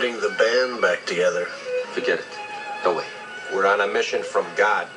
putting the band back together. Forget it. No way. We're on a mission from God.